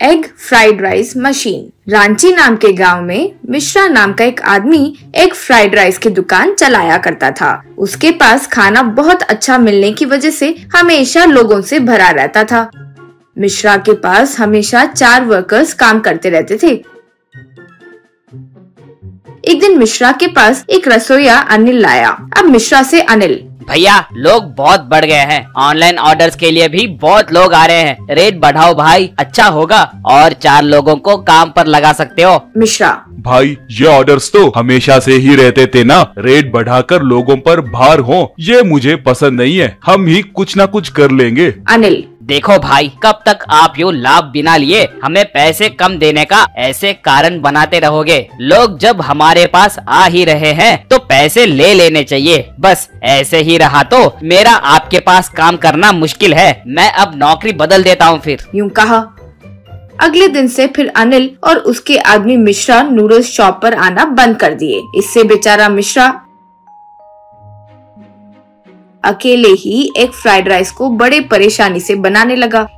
Egg fried rice machine. Ranchi नाम के गाँव में मिश्रा नाम का एक आदमी एग फ्राइड राइस की दुकान चलाया करता था। उसके पास खाना बहुत अच्छा मिलने की वजह से हमेशा लोगों से भरा रहता था। मिश्रा के पास हमेशा चार वर्कर्स काम करते रहते थे। एक दिन मिश्रा के पास एक रसोईया अनिल लाया। अब मिश्रा से अनिल भैया लोग बहुत बढ़ गए हैं। ऑनलाइन ऑर्डर्स के लिए भी बहुत लोग आ रहे हैं। रेट बढ़ाओ भाई अच्छा होगा। और चार लोगों को काम पर लगा सकते हो। मिश्रा। भाई ये ऑर्डर्स तो हमेशा से ही रहते थे ना। रेट बढ़ाकर लोगों पर भार हो ये मुझे पसंद नहीं है। हम ही कुछ ना कुछ कर लेंगे। अनिल देखो भाई, कब तक आप यू लाभ बिना लिए हमें पैसे कम देने का ऐसे कारण बनाते रहोगे। लोग जब हमारे पास आ ही रहे हैं तो पैसे ले लेने चाहिए। बस ऐसे ही रहा तो मेरा आपके पास काम करना मुश्किल है। मैं अब नौकरी बदल देता हूँ फिर। यूँ कहा। अगले दिन से फिर अनिल और उसके आदमी मिश्रा नूडल्स शॉप पर आना बंद कर दिए। इससे बेचारा मिश्रा अकेले ही एक फ्राइड राइस को बड़े परेशानी से बनाने लगा।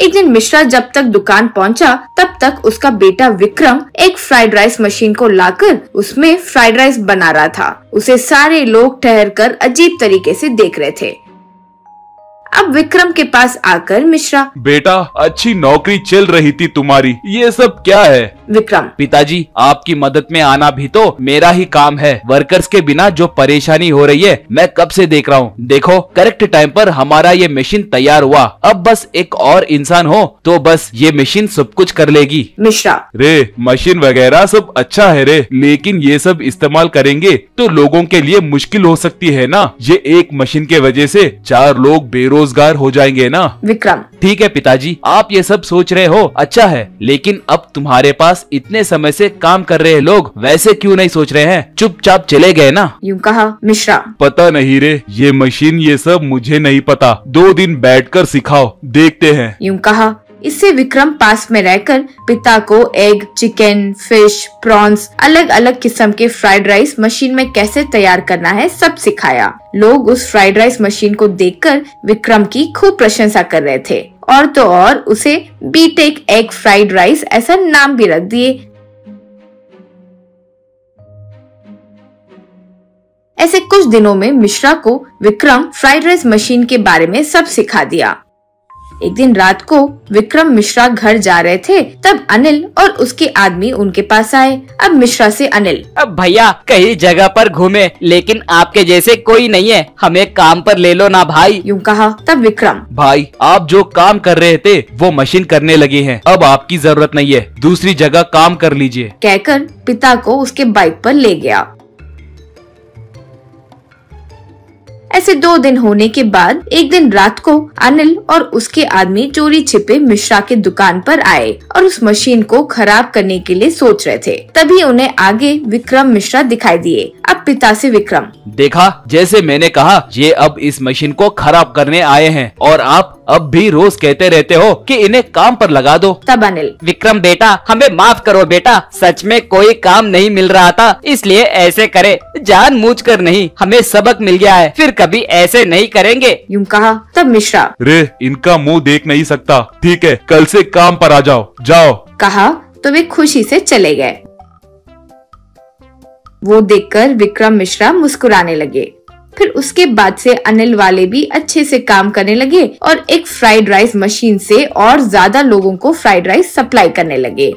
एक दिन मिश्रा जब तक दुकान पहुँचा, तब तक उसका बेटा विक्रम एक फ्राइड राइस मशीन को लाकर उसमें फ्राइड राइस बना रहा था। उसे सारे लोग ठहर कर अजीब तरीके से देख रहे थे। अब विक्रम के पास आकर मिश्रा, बेटा, अच्छी नौकरी चल रही थी तुम्हारी। ये सब क्या है? विक्रम। पिताजी आपकी मदद में आना भी तो मेरा ही काम है। वर्कर्स के बिना जो परेशानी हो रही है मैं कब से देख रहा हूँ। देखो करेक्ट टाइम पर हमारा ये मशीन तैयार हुआ। अब बस एक और इंसान हो तो बस ये मशीन सब कुछ कर लेगी। मिश्रा। रे मशीन वगैरह सब अच्छा है रे लेकिन ये सब इस्तेमाल करेंगे तो लोगों के लिए मुश्किल हो सकती है ना? ये एक मशीन के वजह से चार लोग बेरोजगार हो जाएँगे ना? विक्रम। ठीक है पिताजी आप ये सब सोच रहे हो अच्छा है लेकिन अब तुम्हारे पास इतने समय से काम कर रहे लोग वैसे क्यों नहीं सोच रहे हैं? चुपचाप चले गए ना? यूँ कहा मिश्रा। पता नहीं रे ये मशीन ये सब मुझे नहीं पता। दो दिन बैठकर सिखाओ देखते हैं। यूँ कहा इससे विक्रम पास में रहकर पिता को एग चिकन फ़िश प्रॉन्स अलग अलग किस्म के फ्राइड राइस मशीन में कैसे तैयार करना है सब सिखाया। लोग उस फ्राइड राइस मशीन को देखकर विक्रम की खूब प्रशंसा कर रहे थे। और तो और उसे बीटेक एग फ्राइड राइस ऐसा नाम भी रख दिए। ऐसे कुछ दिनों में मिश्रा को विक्रम फ्राइड राइस मशीन के बारे में सब सिखा दिया। एक दिन रात को विक्रम मिश्रा घर जा रहे थे तब अनिल और उसके आदमी उनके पास आए। अब मिश्रा से अनिल अब भैया कई जगह पर घूमे लेकिन आपके जैसे कोई नहीं है। हमें काम पर ले लो ना भाई। यूँ कहा तब विक्रम भाई आप जो काम कर रहे थे वो मशीन करने लगे हैं। अब आपकी ज़रूरत नहीं है। दूसरी जगह काम कर लीजिए। कहकर पिता को उसके बाइक पर ले गया। ऐसे दो दिन होने के बाद, एक दिन रात को अनिल और उसके आदमी चोरी छिपे मिश्रा के दुकान पर आए और उस मशीन को खराब करने के लिए सोच रहे थे। तभी उन्हें आगे विक्रम मिश्रा दिखाई दिए। अब पिता से विक्रम। देखा, जैसे मैंने कहा, ये अब इस मशीन को खराब करने आए हैं और आप अब भी रोज कहते रहते हो कि इन्हें काम पर लगा दो। तब अनिल। विक्रम बेटा हमें माफ़ करो बेटा। सच में कोई काम नहीं मिल रहा था इसलिए ऐसे करे। जान मूझ कर नहीं हमें सबक मिल गया है फिर कभी ऐसे नहीं करेंगे। यूँ कहा तब मिश्रा। रे इनका मुँह देख नहीं सकता। ठीक है कल से काम पर आ जाओ। जाओ। कहा तो वे खुशी से चले गए। वो देखकर विक्रम मिश्रा मुस्कुराने लगे। फिर उसके बाद से अनिल वाले भी अच्छे से काम करने लगे और एक फ्राइड राइस मशीन से और ज़्यादा लोगों को फ्राइड राइस सप्लाई करने लगे।